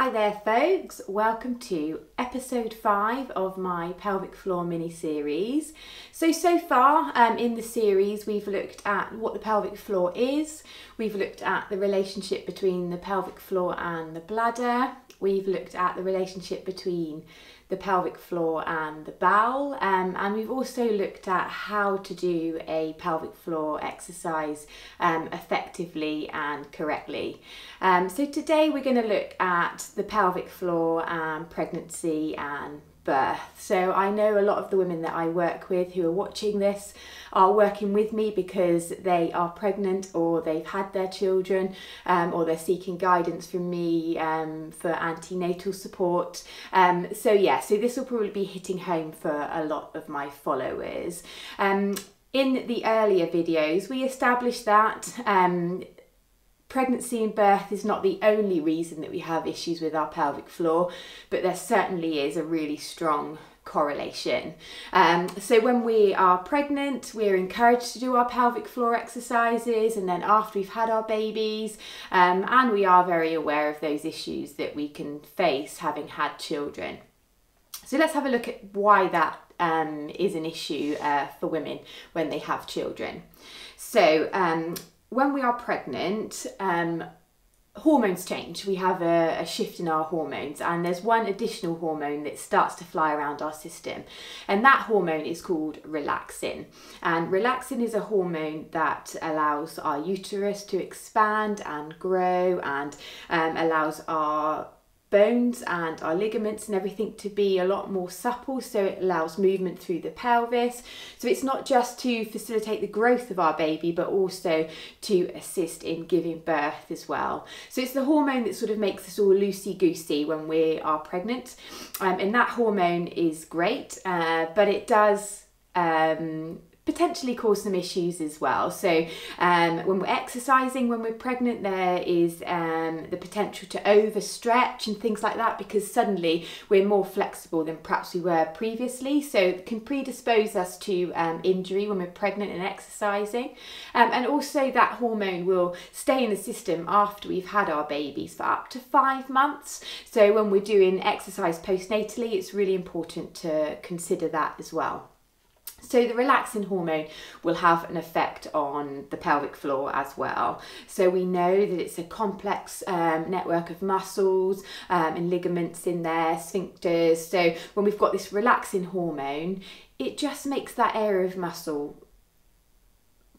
Hi there, folks. Welcome to episode five of my pelvic floor mini series. So, so far um, in the series, we've looked at what the pelvic floor is, we've looked at the relationship between the pelvic floor and the bladder, we've looked at the relationship between the pelvic floor and the bowel. Um, and we've also looked at how to do a pelvic floor exercise um, effectively and correctly. Um, so today we're going to look at the pelvic floor and pregnancy and birth. So I know a lot of the women that I work with who are watching this are working with me because they are pregnant or they've had their children um, or they're seeking guidance from me um, for antenatal support. Um, so yeah, so this will probably be hitting home for a lot of my followers. Um, in the earlier videos, we established that um, pregnancy and birth is not the only reason that we have issues with our pelvic floor, but there certainly is a really strong correlation. Um, so when we are pregnant, we're encouraged to do our pelvic floor exercises, and then after we've had our babies, um, and we are very aware of those issues that we can face having had children. So let's have a look at why that um, is an issue uh, for women when they have children. So um, when we are pregnant, um, hormones change. We have a, a, shift in our hormones, and there's one additional hormone that starts to fly around our system, and that hormone is called relaxin. And relaxin is a hormone that allows our uterus to expand and grow and um, allows our bones and our ligaments and everything to be a lot more supple so it allows movement through the pelvis. So it's not just to facilitate the growth of our baby but also to assist in giving birth as well. So it's the hormone that sort of makes us all loosey goosey when we are pregnant. Um, and that hormone is great uh, but it does um, potentially cause some issues as well. So um, when we're exercising, when we're pregnant, there is um, the potential to overstretch and things like that because suddenly we're more flexible than perhaps we were previously. So it can predispose us to um, injury when we're pregnant and exercising. Um, and also that hormone will stay in the system after we've had our babies for up to five months. So when we're doing exercise postnatally, it's really important to consider that as well. So the relaxin hormone will have an effect on the pelvic floor as well. So we know that it's a complex um, network of muscles um, and ligaments in there, sphincters. So when we've got this relaxin hormone, it just makes that area of muscle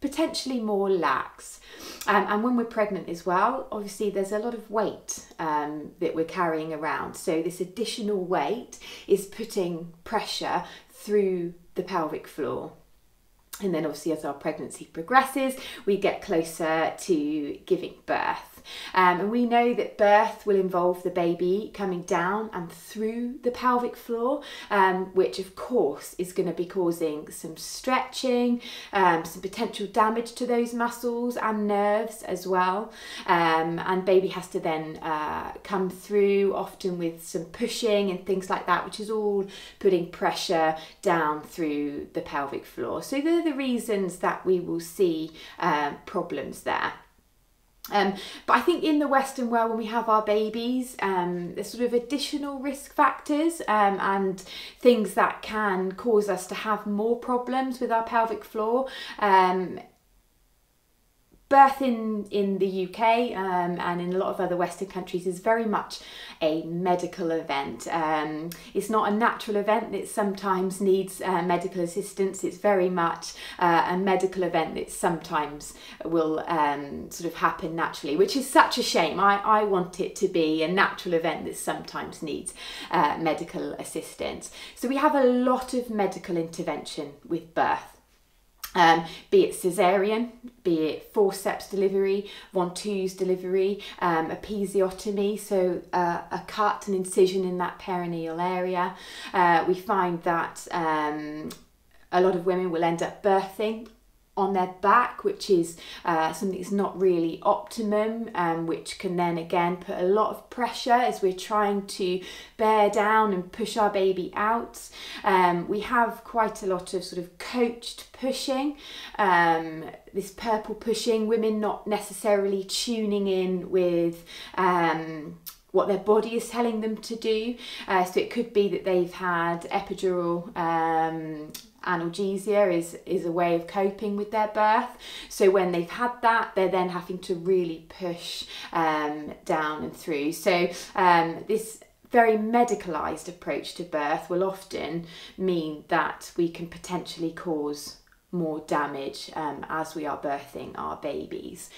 potentially more lax. Um, and when we're pregnant as well, obviously there's a lot of weight um, that we're carrying around. So this additional weight is putting pressure through the pelvic floor. And then, obviously, as our pregnancy progresses, we get closer to giving birth. Um, and we know that birth will involve the baby coming down and through the pelvic floor, um, which of course is going to be causing some stretching, um, some potential damage to those muscles and nerves as well. Um, and baby has to then uh, come through, often with some pushing and things like that, which is all putting pressure down through the pelvic floor. So they're the reasons that we will see um, problems there. Um, but I think in the Western world, when we have our babies, um, there's sort of additional risk factors um, and things that can cause us to have more problems with our pelvic floor. Um, birth in, in the UK um, and in a lot of other Western countries is very much a medical event. Um, it's not a natural event that sometimes needs uh, medical assistance. It's very much uh, a medical event that sometimes will um, sort of happen naturally, which is such a shame. I, I want it to be a natural event that sometimes needs uh, medical assistance. So we have a lot of medical intervention with birth. Um, be it cesarean, be it forceps delivery, ventouse delivery, um, episiotomy, so uh, a cut, an incision in that perineal area. Uh, we find that um, a lot of women will end up birthing on their back, which is uh, something that's not really optimum, um, which can then again put a lot of pressure as we're trying to bear down and push our baby out. Um, we have quite a lot of sort of coached pushing, um, this purple pushing, women not necessarily tuning in with. Um, what their body is telling them to do. Uh, so it could be that they've had epidural um, analgesia is is a way of coping with their birth. So when they've had that, they're then having to really push um, down and through. So um, this very medicalized approach to birth will often mean that we can potentially cause more damage um, as we are birthing our babies.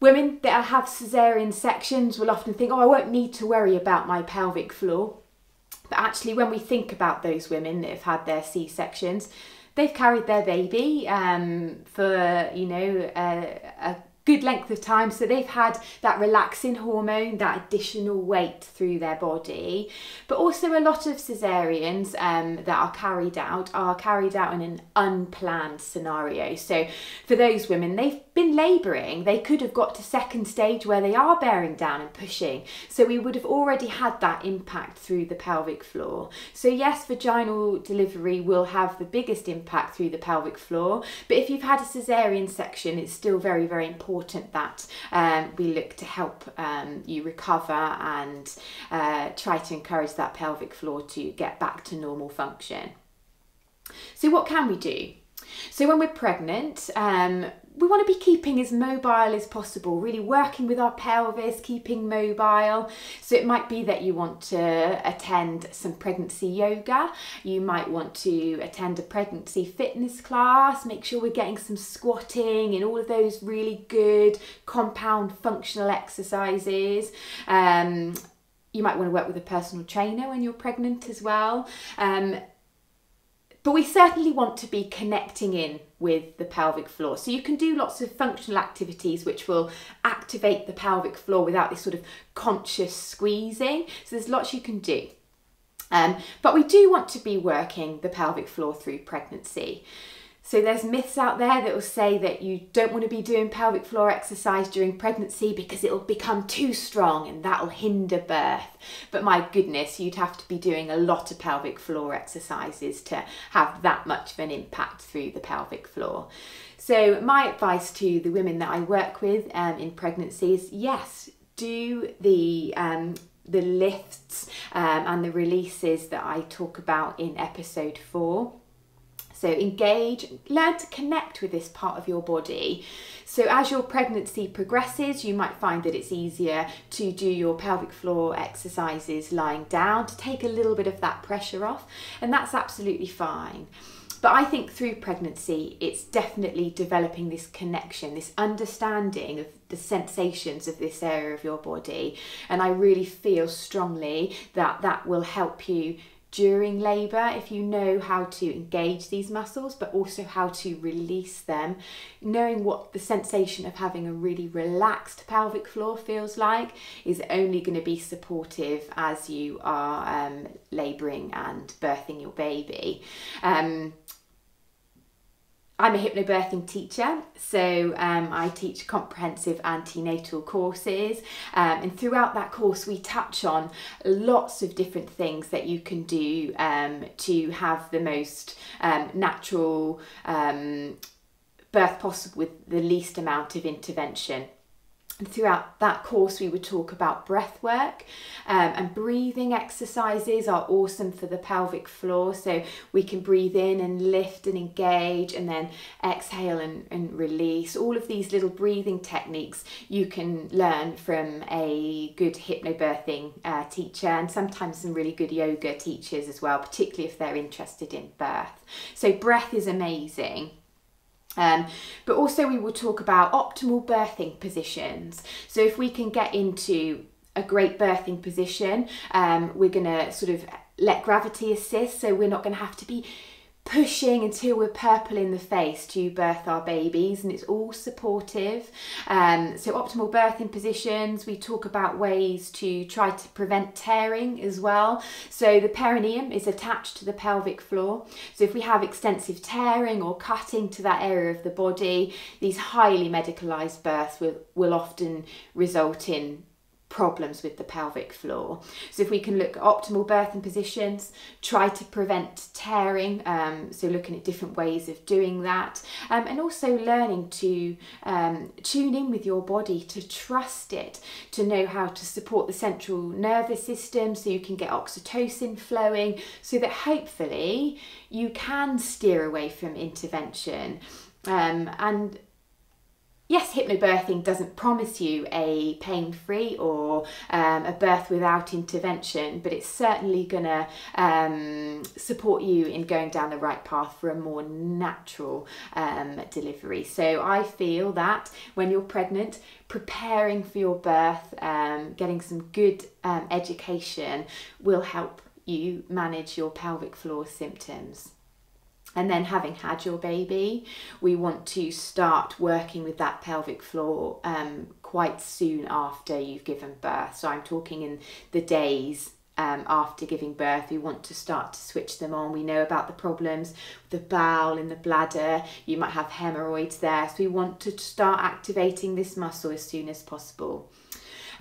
Women that have caesarean sections will often think, oh, I won't need to worry about my pelvic floor. But actually, when we think about those women that have had their C sections, they've carried their baby um, for, you know, a, a good length of time. So they've had that relaxin hormone, that additional weight through their body. But also, a lot of cesareans um, that are carried out are carried out in an unplanned scenario. So for those women, they've been labouring, they could have got to second stage where they are bearing down and pushing. So we would have already had that impact through the pelvic floor. So yes, vaginal delivery will have the biggest impact through the pelvic floor, but if you've had a cesarean section, it's still very, very important that um, we look to help um, you recover and uh, try to encourage that pelvic floor to get back to normal function. So what can we do? So when we're pregnant, um, we want to be keeping as mobile as possible, really working with our pelvis, keeping mobile. So it might be that you want to attend some pregnancy yoga, you might want to attend a pregnancy fitness class, make sure we're getting some squatting and all of those really good compound functional exercises. Um, you might want to work with a personal trainer when you're pregnant as well. Um, but we certainly want to be connecting in with the pelvic floor. So you can do lots of functional activities which will activate the pelvic floor without this sort of conscious squeezing. So there's lots you can do. Um, but we do want to be working the pelvic floor through pregnancy. So there's myths out there that will say that you don't want to be doing pelvic floor exercise during pregnancy because it'll become too strong and that'll hinder birth. But my goodness, you'd have to be doing a lot of pelvic floor exercises to have that much of an impact through the pelvic floor. So my advice to the women that I work with um, in pregnancy is yes, do the um, the lifts um, and the releases that I talk about in episode four. So engage, learn to connect with this part of your body. So as your pregnancy progresses, you might find that it's easier to do your pelvic floor exercises lying down to take a little bit of that pressure off, and that's absolutely fine. But I think through pregnancy, it's definitely developing this connection, this understanding of the sensations of this area of your body. And I really feel strongly that that will help you during labour if you know how to engage these muscles but also how to release them knowing what the sensation of having a really relaxed pelvic floor feels like is only going to be supportive as you are um, labouring and birthing your baby. Um, I'm a hypnobirthing teacher, so um, I teach comprehensive antenatal courses, um, and throughout that course, we touch on lots of different things that you can do um, to have the most um, natural um, birth possible with the least amount of intervention. And throughout that course, we would talk about breath work um, and breathing exercises are awesome for the pelvic floor. So we can breathe in and lift and engage and then exhale and, and release. All of these little breathing techniques you can learn from a good hypnobirthing uh, teacher and sometimes some really good yoga teachers as well, particularly if they're interested in birth. So breath is amazing. Um, but also we will talk about optimal birthing positions. So if we can get into a great birthing position, um, we're going to sort of let gravity assist. So we're not going to have to be pushing until we're purple in the face to birth our babies and it's all supportive. Um, so optimal birthing positions we talk about ways to try to prevent tearing as well. So the perineum is attached to the pelvic floor. So if we have extensive tearing or cutting to that area of the body these highly medicalized births will, will often result in problems with the pelvic floor. So if we can look at optimal birthing positions, try to prevent tearing, um, so looking at different ways of doing that, um, and also learning to um, tune in with your body, to trust it, to know how to support the central nervous system so you can get oxytocin flowing, so that hopefully you can steer away from intervention. Um, and yes, hypnobirthing doesn't promise you a pain free or um, a birth without intervention, but it's certainly going to um, support you in going down the right path for a more natural um, delivery. So I feel that when you're pregnant, preparing for your birth, um, getting some good um, education will help you manage your pelvic floor symptoms. And then, having had your baby, we want to start working with that pelvic floor um, quite soon after you've given birth. So, I'm talking in the days um, after giving birth. We want to start to switch them on. We know about the problems with the bowel and the bladder. You might have hemorrhoids there. So, we want to start activating this muscle as soon as possible.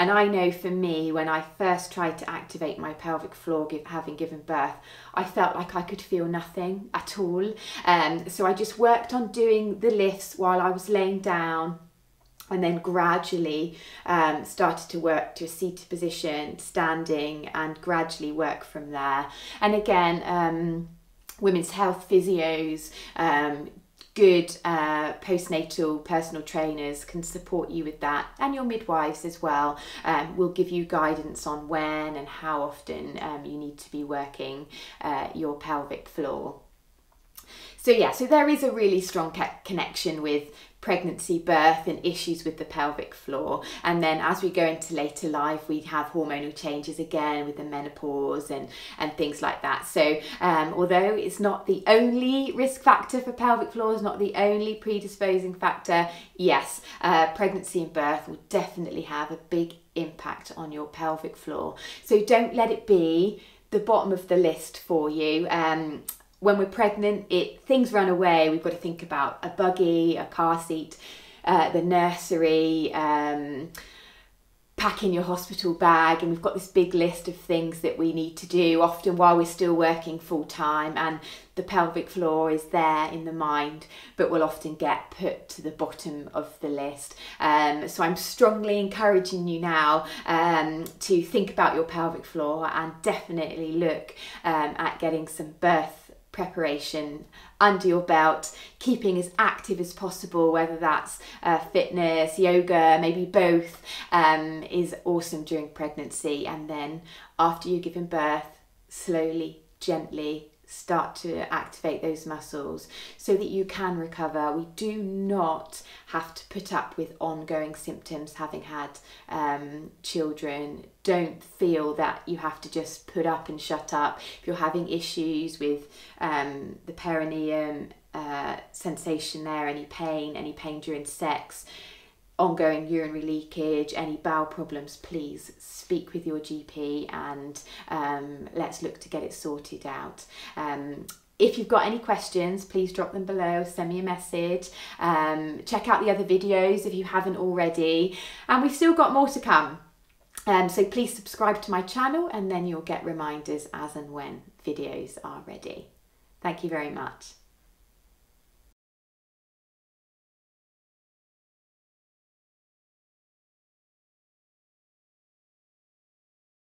And I know for me, when I first tried to activate my pelvic floor, having given birth, I felt like I could feel nothing at all. Um, so I just worked on doing the lifts while I was laying down and then gradually um, started to work to a seated position, standing, and gradually work from there. And again, um, women's health physios, um, good uh, postnatal personal trainers can support you with that, and your midwives as well um, will give you guidance on when and how often um, you need to be working uh, your pelvic floor. So, yeah, so there is a really strong connection with pregnancy, birth, and issues with the pelvic floor. And then as we go into later life, we have hormonal changes again with the menopause and, and things like that. So, um, although it's not the only risk factor for pelvic floors, not the only predisposing factor, yes, uh, pregnancy and birth will definitely have a big impact on your pelvic floor. So, don't let it be the bottom of the list for you. Um, when we're pregnant, it things run away. We've got to think about a buggy, a car seat, uh, the nursery, um, packing your hospital bag, and we've got this big list of things that we need to do. Often while we're still working full time, and the pelvic floor is there in the mind, but will often get put to the bottom of the list. Um, so I'm strongly encouraging you now um, to think about your pelvic floor and definitely look um, at getting some birth preparation under your belt, keeping as active as possible, whether that's uh, fitness, yoga, maybe both, um, is awesome during pregnancy. And then after you've given birth, slowly, gently start to activate those muscles so that you can recover. We do not have to put up with ongoing symptoms having had um, children. Don't feel that you have to just put up and shut up. If you're having issues with um, the perineum, uh, sensation there, any pain, any pain during sex, ongoing urinary leakage, any bowel problems, please speak with your GP and um, let's look to get it sorted out. Um, if you've got any questions, please drop them below, send me a message. Um, check out the other videos if you haven't already. And we've still got more to come. Um, so please subscribe to my channel and then you'll get reminders as and when videos are ready. Thank you very much.